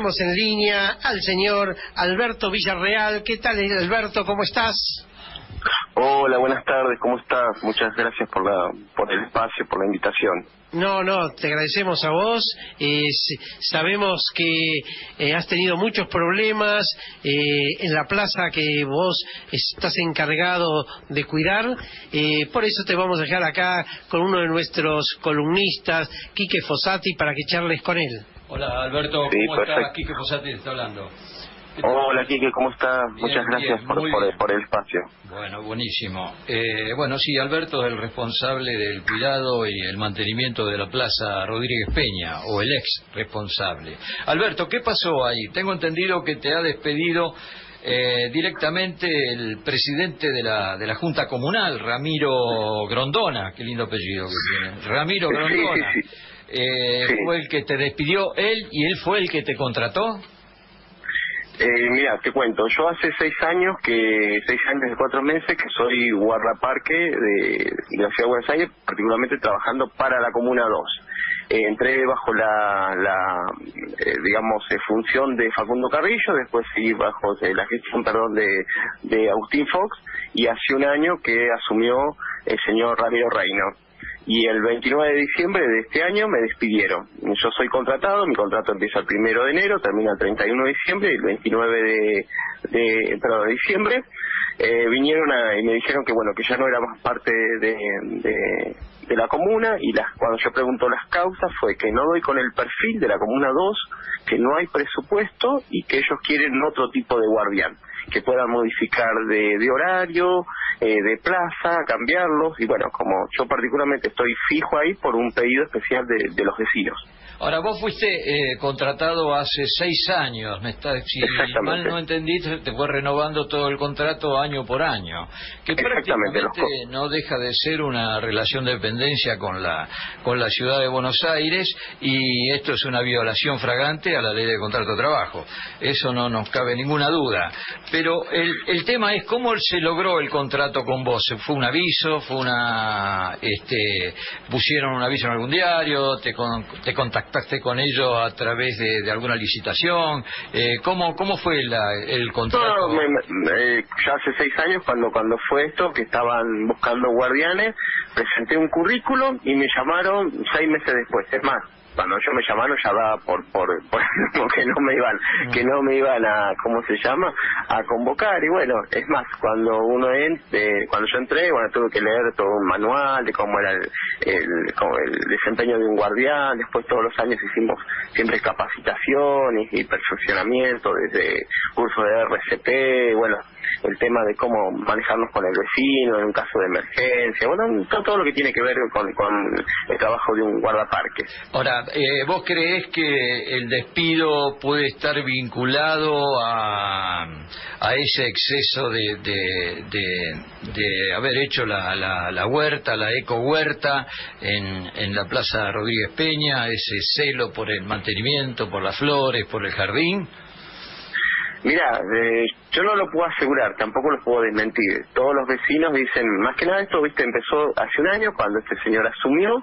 tenemos en línea al señor Alberto Villarreal. ¿Qué tal, Alberto? ¿Cómo estás? Hola, buenas tardes, ¿cómo estás? Muchas gracias por, la, por el espacio, por la invitación. No, no, te agradecemos a vos. Eh, sabemos que eh, has tenido muchos problemas eh, en la plaza que vos estás encargado de cuidar. por eso te vamos a dejar acá con uno de nuestros columnistas, Quique Fossati, para que charles con él. Hola, Alberto, ¿cómo estás? Quique Fossati está hablando. Hola, Kike, ¿cómo estás? Muchas gracias por, por, el espacio. Bueno, buenísimo. Eh, bueno, sí, Alberto es el responsable del cuidado y el mantenimiento de la Plaza Rodríguez Peña, o el ex responsable. Alberto, ¿qué pasó ahí? Tengo entendido que te ha despedido eh, directamente el presidente de la, de la Junta Comunal, Ramiro Grondona, qué lindo apellido que tiene. Ramiro Grondona. Eh, ¿Fue el que te despidió él y él fue el que te contrató? Eh, mira, te cuento, yo hace seis años, que seis años y cuatro meses, que soy guardaparque de, la Ciudad de Buenos Aires, particularmente trabajando para la Comuna 2. Eh, entré bajo la, la eh, digamos, eh, función de Facundo Carrillo, después seguí bajo la gestión, perdón, de, de Agustín Fox, y hace un año que asumió el señor Ramiro Reino y el 29 de diciembre de este año me despidieron. Yo soy contratado, mi contrato empieza el primero de enero, termina el 31 de diciembre y el 29 de, de, diciembre eh, vinieron y me dijeron que bueno que ya no era más parte de, de, la comuna y las, cuando yo pregunto las causas fue que no doy con el perfil de la comuna 2, que no hay presupuesto y que ellos quieren otro tipo de guardián que puedan modificar de, de horario, eh, de plaza, cambiarlos y bueno, como yo particularmente estoy fijo ahí por un pedido especial de, de los vecinos. Ahora, vos fuiste eh, contratado hace seis años, me está, si mal no entendiste, te fue renovando todo el contrato año por año, que prácticamente no deja de ser una relación de dependencia con la, con la ciudad de Buenos Aires y esto es una violación fragante a la ley de contrato de trabajo. Eso no nos cabe ninguna duda. Pero el, el tema es cómo se logró el contrato con vos. ¿Fue un aviso? ¿Fue una... Este, pusieron un aviso en algún diario? ¿Te, te contactaron? contactaste con ellos a través de, alguna licitación? Eh, ¿cómo, ¿Cómo fue el contrato? ya hace seis años, cuando, cuando fue esto, que estaban buscando guardianes, presenté un currículum y me llamaron seis meses después. Es más, cuando yo me llamaron ya daba por, por, por que no me iban que no me iban a cómo se llama a convocar. Y bueno es más cuando uno entré, cuando yo entré bueno tuve que leer todo un manual de cómo era el, el, desempeño de un guardián. Después todos los años hicimos siempre capacitaciones y perfeccionamiento desde curso de RCP bueno el tema de cómo manejarnos con el vecino en un caso de emergencia, bueno, todo, lo que tiene que ver con, el trabajo de un guardaparque. Ahora, eh, ¿vos creés que el despido puede estar vinculado a, a ese exceso de, de, haber hecho la, la, huerta, la eco huerta en, en la Plaza Rodríguez Peña, ese celo por el mantenimiento, por las flores, por el jardín? Mira, eh, yo no lo puedo asegurar, tampoco lo puedo desmentir. Todos los vecinos dicen, más que nada esto, viste, empezó hace un año cuando este señor asumió,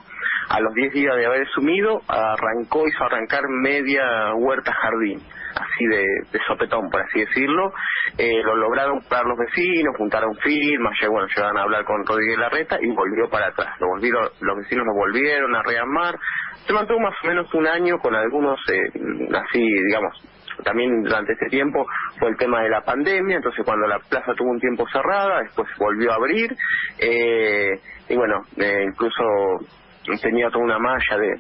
a los 10 días de haber asumido, arrancó, hizo arrancar media huerta jardín, así de, sopetón, por así decirlo. Eh, lo lograron para los vecinos, juntaron firmas, bueno, llegaron a hablar con Rodríguez Larreta y volvió para atrás. Lo volvieron, los vecinos lo volvieron a rearmar. Se mantuvo más o menos un año con algunos, eh, así, digamos, también durante este tiempo fue el tema de la pandemia, entonces cuando la plaza tuvo un tiempo cerrada, después volvió a abrir, eh, y bueno, eh, incluso tenía toda una malla de,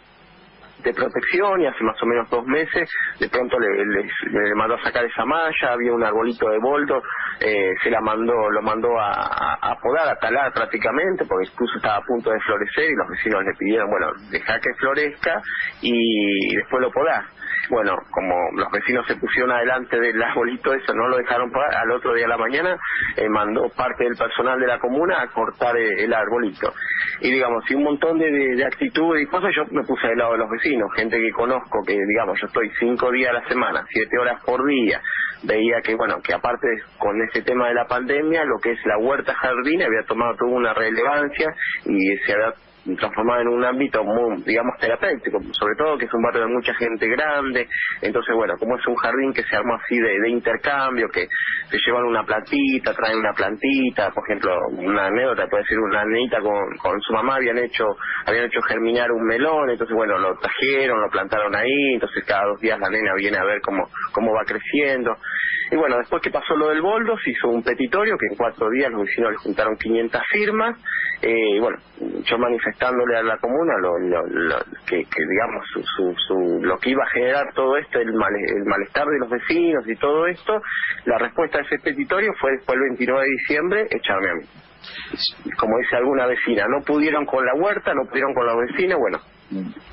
protección y hace más o menos dos meses de pronto le, mandó a sacar esa malla, había un arbolito de boldo, eh, se la mandó, lo mandó a, a, podar, a talar prácticamente, porque incluso estaba a punto de florecer y los vecinos le pidieron, bueno, deja que florezca y después lo podás bueno, como los vecinos se pusieron adelante del arbolito eso, no lo dejaron pagar, al otro día de la mañana eh, mandó parte del personal de la comuna a cortar eh, el, arbolito. Y digamos, y un montón de, de, actitudes y cosas, yo me puse del lado de los vecinos, gente que conozco, que digamos, yo estoy cinco días a la semana, siete horas por día, veía que, bueno, que aparte con ese tema de la pandemia, lo que es la huerta jardín había tomado toda una relevancia y se había transformado en un ámbito muy, digamos, terapéutico, sobre todo que es un barrio de mucha gente grande, entonces bueno, como es un jardín que se armó así de, intercambio, que se llevan una plantita, traen una plantita, por ejemplo, una anécdota puede ser una nenita con, con su mamá habían hecho, habían hecho germinar un melón, entonces bueno, lo trajeron, lo plantaron ahí, entonces cada dos días la nena viene a ver cómo, cómo va creciendo. Y bueno, después que pasó lo del boldo, se hizo un petitorio que en cuatro días los vecinos le juntaron 500 firmas. Eh, y bueno, yo manifestándole a la comuna lo, que, digamos, su, su, lo que iba a generar todo esto, el, el malestar de los vecinos y todo esto, la respuesta a ese petitorio fue después el 29 de diciembre echarme a mí como dice alguna vecina, no pudieron con la huerta, no pudieron con los vecinos, bueno,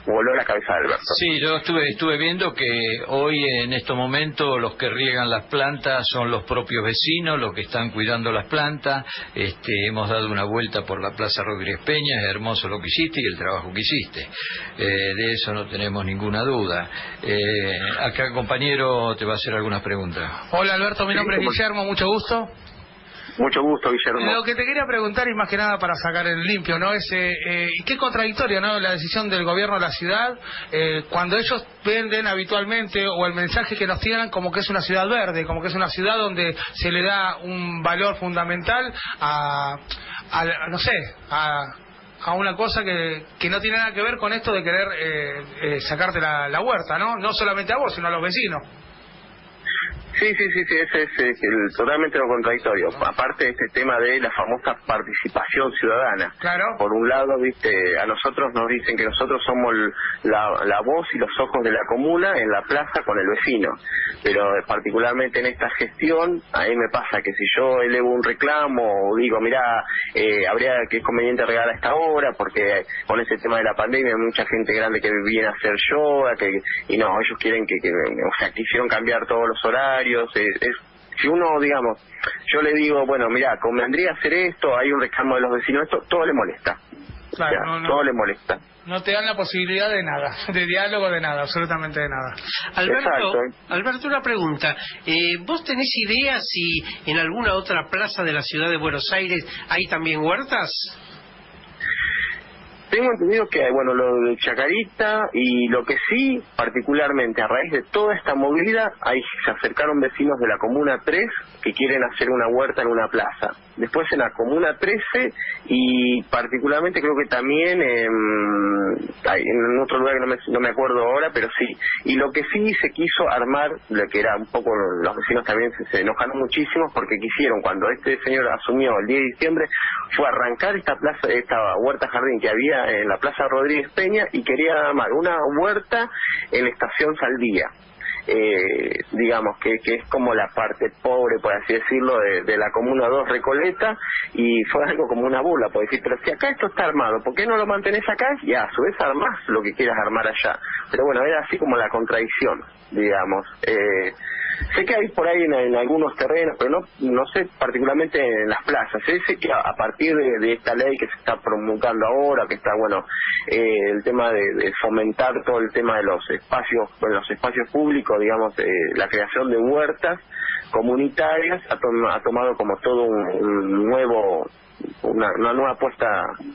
voló la cabeza de Alberto. Sí, yo estuve, estuve viendo que hoy en estos momentos los que riegan las plantas son los propios vecinos, los que están cuidando las plantas. Este, hemos dado una vuelta por la Plaza Rodríguez Peña, es hermoso lo que hiciste y el trabajo que hiciste. Eh, de eso no tenemos ninguna duda. Eh, acá, compañero, te va a hacer algunas preguntas. Hola Alberto, mi nombre es Guillermo, mucho gusto. Mucho gusto, Guillermo. Lo que te quería preguntar, y más que nada para sacar el limpio, ¿no? Es, eh, eh qué contradictorio, ¿no? La decisión del gobierno de la ciudad, eh, cuando ellos venden habitualmente, o el mensaje que nos tienen como que es una ciudad verde, como que es una ciudad donde se le da un valor fundamental a, a no sé, a, a una cosa que, que no tiene nada que ver con esto de querer eh, eh sacarte la huerta, ¿no? No solamente a vos, sino a los vecinos. Sí, sí, sí, sí, ese es el, totalmente lo contradictorio. Aparte de este tema de la famosa participación ciudadana. Claro. Por un lado, viste, a nosotros nos dicen que nosotros somos la, la voz y los ojos de la comuna en la plaza con el vecino. Pero particularmente en esta gestión, a mí me pasa que si yo elevo un reclamo o digo, mira, eh, habría que es conveniente regalar a esta hora porque con ese tema de la pandemia hay mucha gente grande que viene a hacer yoga, que, y no, ellos quieren que, que, o sea, quisieron cambiar todos los horarios si uno, digamos, yo le digo, bueno, mira, convendría hacer esto, hay un reclamo de los vecinos, esto, todo le molesta. Todo le molesta. No te dan la posibilidad de nada, de diálogo de nada, absolutamente de nada. Alberto, Alberto una pregunta. Eh, ¿Vos tenés idea si en alguna otra plaza de la ciudad de Buenos Aires hay también huertas? Tengo entendido que, bueno, lo de Chacarita y lo que sí, particularmente a raíz de toda esta movida, ahí se acercaron vecinos de la Comuna 3 que quieren hacer una huerta en una plaza. Después en la Comuna 13 y particularmente creo que también en, otro lugar que no me, no me acuerdo ahora, pero sí. Y lo que sí se quiso armar, lo que era un poco, los vecinos también se, se enojaron muchísimo porque quisieron, cuando este señor asumió el 10 de diciembre, fue arrancar esta plaza, esta huerta jardín que había en la Plaza Rodríguez Peña y quería armar una huerta en Estación Saldía. Eh, digamos que, que es como la parte pobre, por así decirlo, de, la Comuna 2 Recoleta, y fue algo como una burla, por decir, pero si acá esto está armado, ¿por qué no lo mantenés acá? Y a su vez armás lo que quieras armar allá. Pero bueno, era así como la contradicción, digamos. Eh, Sé que hay por ahí en, algunos terrenos, pero no no sé particularmente en las plazas. Sé, que a, partir de, esta ley que se está promulgando ahora, que está, bueno, eh, el tema de, fomentar todo el tema de los espacios, bueno, los espacios públicos, digamos, eh, la creación de huertas comunitarias, ha, ha tomado como todo un, nuevo una, nueva apuesta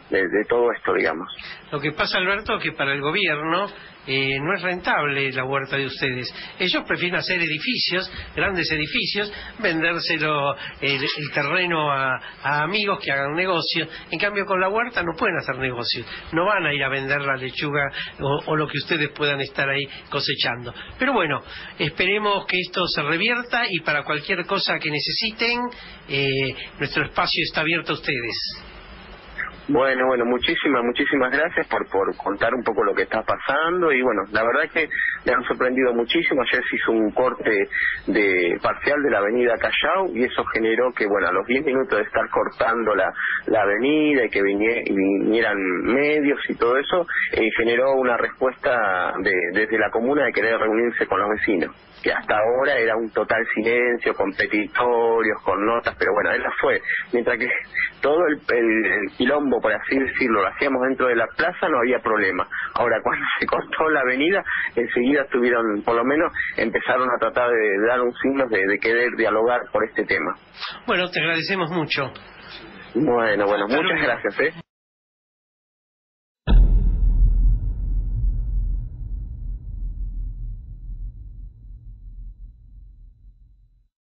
de, de, todo esto, digamos. Lo que pasa, Alberto, es que para el gobierno eh, no es rentable la huerta de ustedes. Ellos prefieren hacer edificios, grandes edificios, vendérselo el, terreno a, amigos que hagan negocios. En cambio, con la huerta no pueden hacer negocios. No van a ir a vender la lechuga o, lo que ustedes puedan estar ahí cosechando. Pero bueno, esperemos que esto se revierta y para cualquier cosa que necesiten, eh, nuestro espacio está abierto a ustedes. Bueno, bueno, muchísimas, muchísimas gracias por, por contar un poco lo que está pasando y bueno, la verdad es que me han sorprendido muchísimo. Ayer se hizo un corte de parcial de la avenida Callao y eso generó que, bueno, a los 10 minutos de estar cortando la, la avenida y que vinieran medios y todo eso, eh, generó una respuesta de, desde la comuna de querer reunirse con los vecinos que hasta ahora era un total silencio, con petitorios, con notas, pero bueno, la fue. Mientras que todo el, el, quilombo, por así decirlo, lo hacíamos dentro de la plaza, no había problema. Ahora, cuando se cortó la avenida, enseguida estuvieron, por lo menos, empezaron a tratar de, dar un signo de, de, querer dialogar por este tema. Bueno, te agradecemos mucho. Bueno, bueno, muchas gracias. ¿eh?